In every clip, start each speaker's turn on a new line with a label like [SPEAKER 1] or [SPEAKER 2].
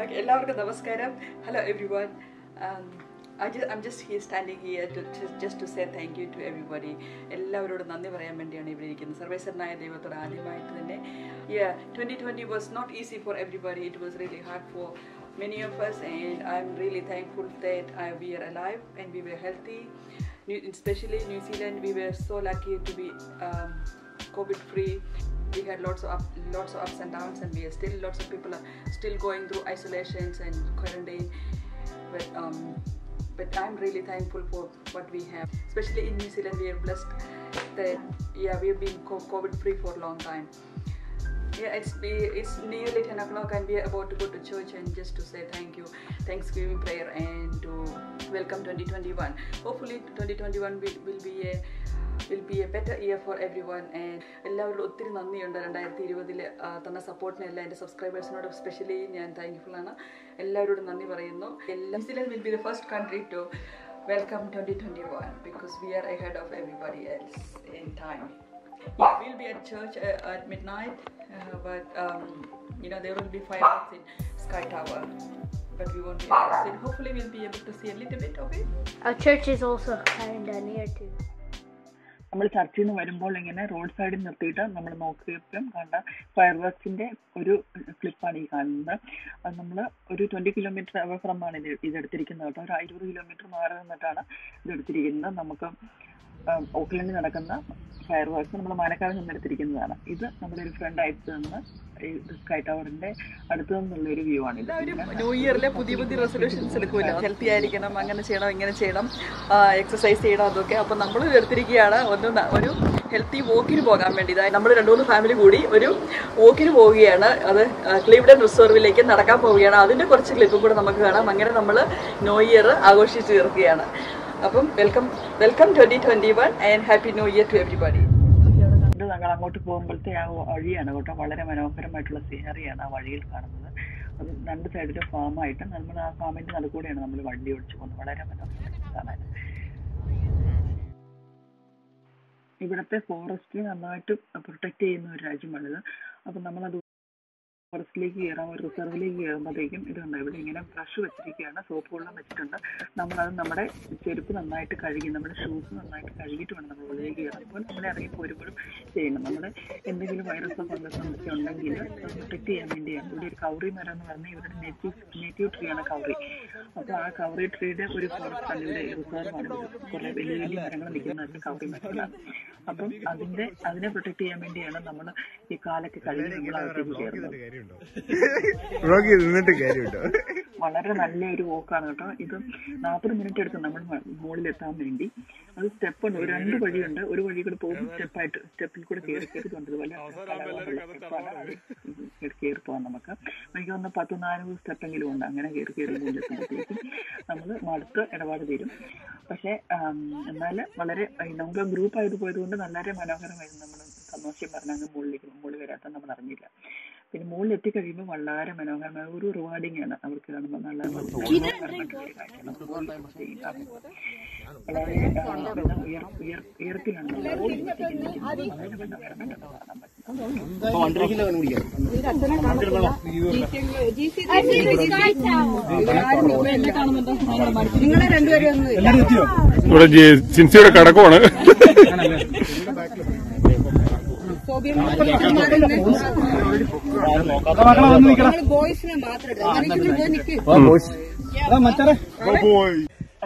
[SPEAKER 1] Okay, എല്ലാവർക്കും നമസ്കാരം. Hello everyone I I'm just he standing here to just to say thank you to everybody എല്ലാവരോടും നന്ദി പറയാൻ വേണ്ടിയാണ് ഇവിടെ ഇരിക്കുന്നത്. സർവേശ്വരനായ ദൈവത്തോട് ആദ്യമായിട്ട് തന്നെ. Twenty twenty was not easy for everybody it was really hard for many of us and I'm really thankful that I, we are alive and we were healthy. Especially New Zealand, we were so lucky to be um, COVID free. We had lots of up, lots of ups and downs, and we are still lots of people are still going through isolations and quarantine. But um, but I'm really thankful for what we have. Especially in New Zealand, we are blessed that yeah we have been COVID free for a long time. Yeah, it's be, it's nearly 10 o'clock and we are about to go to church and just to say thank you, Thanksgiving prayer and to welcome 2021. Hopefully 2021 will, will be a will be a better year for everyone and എല്ലാവരോടും ഒത്തിരി നന്ദിയുണ്ട്. രണ്ടായിരത്തി ഇരുപതിൽ തന്ന സപ്പോർട്ടിന് എല്ലാ എന്റെ സബ്സ്ക്രൈബേഴ്സിനോട് specially ഞാൻ താങ്ക്ഫുൾ ആണ്. എല്ലാവരോടും നന്ദി പറയുന്നു. എല്ലാ New Zealand will be the first country to welcome twenty twenty one because we are ahead of everybody else in time Yeah, we'll be at church uh, at midnight, uh, but um, you know there will be fireworks in Sky Tower, but we won't be able to see. Hopefully, we'll be able to see a little bit of it.
[SPEAKER 2] Our church is also kind of near to.
[SPEAKER 3] നമ്മൾ ചർച്ചിൽ നിന്ന് വരുമ്പോൾ ഇങ്ങനെ road സൈഡിൽ നിർത്തിയിട്ട് നമ്മൾ നോക്കിയപ്പം കണ്ട fire വർക്സിന്റെ ഒരു ക്ലിപ്പാണ് ഈ കാണുന്നത്. അത് നമ്മൾ ഒരു ട്വന്റി കിലോമീറ്റർ അവർ ഫ്രം ആണ് ഇത് ഇതെടുത്തിരിക്കുന്നത് കേട്ടോ. ഒരു ഇരുപത് കിലോമീറ്റർ മാറി നിന്നിട്ടാണ് ഇതെടുത്തിരിക്കുന്നത് നമുക്ക് ഓക്ലൻഡിൽ നടക്കുന്ന ഫയർ വർക്ക്സ് നമ്മൾ മാനക്കാട് നിന്ന് എടുത്തിരിക്കുന്നതാണ് ഇത് നമ്മുടെ ഒരു ഫ്രണ്ട് അയച്ചു നിന്ന് സ്കൈ ടവറിന്റെ അടുത്ത് നിന്നുള്ള ഒരു വ്യൂ ആണ്.
[SPEAKER 1] ന്യൂ ഇയറിലെ പുതിയ പുതിയ റെസൊല്യൂഷൻസ് എടുക്കുമല്ലോ. ഹെൽത്തി ആയിരിക്കണം അങ്ങനെ ചെയ്യണം ഇങ്ങനെ ചെയ്യണം എക്സസൈസ് ചെയ്യണം അതൊക്കെ. അപ്പം നമ്മൾ എടുത്തിരിക്കുകയാണ് ഒന്ന് ഒരു ഹെൽത്തി വോക്കിന് പോകാൻ വേണ്ടി. ഇതായി നമ്മൾ രണ്ടു മൂന്ന് ഫാമിലി കൂടി ഒരു വോക്കിന് പോവുകയാണ്. അത് ക്ലീവ്ഡൻ റിസർവിലേക്ക് നടക്കാൻ പോവുകയാണ്. അതിന്റെ കുറച്ച് ക്ലിപ്പും കൂടെ നമുക്ക് കാണാം. അങ്ങനെ നമ്മൾ ന്യൂ ഇയർ ആഘോഷിച്ച് തീർക്കുകയാണ്. അപ്പം welcome welcome twenty twenty one and happy new year to everybody
[SPEAKER 3] ഞങ്ങൾ അങ്ങോട്ട് പോകുമ്പോഴത്തെ ആ വഴിയാണ് കേട്ടോ. വളരെ മനോഹരമായിട്ടുള്ള സീനറിയാണ് ആ വഴിയിൽ കാണുന്നത്. അത് രണ്ട് സൈഡിലും ഫാമായിട്ട് നമ്മൾ ആ ഫാമിന്റെ നടുക്കൂടെയാണ് നമ്മൾ വണ്ടി ഓടിച്ചു പോകുന്നത്. വളരെ മനോഹരമായിട്ട് ഇവിടുത്തെ ഫോറസ്റ്റ് നന്നായിട്ട് പ്രൊട്ടക്ട് ചെയ്യുന്ന ഒരു രാജ്യമാണിത്. അപ്പം നമ്മളത് ഫോറസ്റ്റിലേക്ക് കയറാം ഒരു റിസർവിലേക്ക് കയറുമ്പോഴത്തേക്കും ഇതുണ്ട്? ഇവിടെ ഇങ്ങനെ ബ്രഷ് വെച്ചിരിക്കുകയാണ് സോപ്പ് വെള്ളം വെച്ചിട്ടുണ്ട്. നമ്മളത് നമ്മുടെ ചെരുപ്പ് നന്നായിട്ട് കഴുകി നമ്മുടെ ഷൂസ് നന്നായിട്ട് കഴുകിയിട്ട് വേണം നമ്മൾ ഉള്ളിലേക്ക് കയറുമ്പോൾ നമ്മൾ ഇറങ്ങി പോരുമ്പോഴും ചെയ്യണം നമ്മുടെ എന്തെങ്കിലും വൈറസോ ഫംഗസോ ഒക്കെ ഉണ്ടെങ്കിൽ പ്രൊട്ടക്ട് ചെയ്യാൻ വേണ്ടിയാണ്. ഇവിടെ ഒരു കൗറി മരം എന്ന് പറഞ്ഞാൽ ഇവരുടെ നെറ്റീവ് നെറ്റീവ് ആണ് കൗറി അപ്പോൾ ആ കൗറി ട്രീയുടെ ഒരു ഫോറസ്റ്റാണ് ഇവിടെ റിസർവാണ് കുറേ വലിയ വലിയ മരങ്ങൾ നിൽക്കുന്നതായിട്ട് കൗറി മരങ്ങളാണ്. അപ്പം അതിന്റെ അതിനെ പ്രൊട്ടക്ട് ചെയ്യാൻ വേണ്ടിയാണ് നമ്മൾ ഈ കാലൊക്കെ കഴുകി നമ്മൾ അകത്തേക്ക് കയറുന്നത്.
[SPEAKER 4] റോക്കി നിന്നിട്ട് കാര്യമുണ്ടോ?
[SPEAKER 3] വളരെ നല്ല ഒരു വോക്കാണ് കേട്ടോ. ഇത് നാൽപ്പത് മിനിറ്റ് എടുക്കും നമ്മൾ മുകളിൽ എത്താൻ വേണ്ടി. അത് സ്റ്റെപ്പ് ഉണ്ട്. ഒരു രണ്ട് വഴിയുണ്ട്. ഒരു വഴി കൂടെ പോകും. സ്റ്റെപ്പായിട്ട് സ്റ്റെപ്പിൽ കൂടെ കയറി കയറി കൊണ്ടതുപോലെ കയറി പോകാം നമുക്ക്. എനിക്ക് വന്ന പത്ത് സ്റ്റെപ്പ് സ്റ്റെപ്പെങ്കിലും ഉണ്ട്. അങ്ങനെ കയറി കയറി മുകളിലെത്തുമ്പോഴത്തേക്കും നമ്മൾ മടുത്ത് ഇടപാട് തീരും. പക്ഷേ എന്നാൽ വളരെ നമുക്ക് ഗ്രൂപ്പ് ആയിട്ട് പോയതുകൊണ്ട് വളരെ മനോഹരമായിരുന്നു നമ്മൾ സന്തോഷം പറഞ്ഞാൽ മുകളിലേക്ക് മുകളിൽ വരാത്ത നമ്മൾ അറിഞ്ഞില്ല. പിന്നെ മുകളിൽ എത്തിക്കഴിയുമ്പോൾ വളരെ മനോഹരമായ ഒരു റിവാർഡിംഗ് ആണ് അവർക്ക് കാണുമ്പോൾ. നല്ല ഉയർത്തിലാണ്. വളരെ
[SPEAKER 4] ഇവിടെ സിൻസിയുടെ കടക്കമാണ്.
[SPEAKER 5] ബോയ്സിനെ മാത്രം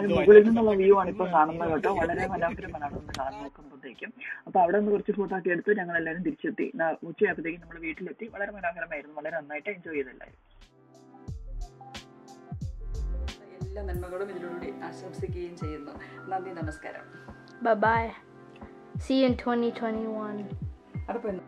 [SPEAKER 3] മുകളിൽ നിന്നുള്ള വ്യൂ ആണ് ഇപ്പൊ കാണുന്നത് കേട്ടോ. വളരെ മനോഹരമാണ് അവിടെ നിന്ന് കാണാൻ നോക്കുമ്പോഴത്തേക്കും. അപ്പൊ അവിടെ നിന്ന് കുറച്ച് ഫോട്ടോ ഒക്കെ എടുത്ത് ഞങ്ങൾ എല്ലാവരും തിരിച്ചെത്തി. ന- ഉച്ചയായപ്പോഴത്തേക്കും നമ്മൾ വീട്ടിലെത്തി. വളരെ മനോഹരമായിരുന്നു. വളരെ നന്നായിട്ട് എൻജോയ് ചെയ്തെല്ലാവരും
[SPEAKER 1] എല്ലാ നന്മകളും ഇതിലൂടെ ആശംസിക്കുകയും ചെയ്യുന്നു. നന്ദി നമസ്കാരം.
[SPEAKER 2] Bye bye. See you ahora pues
[SPEAKER 1] no.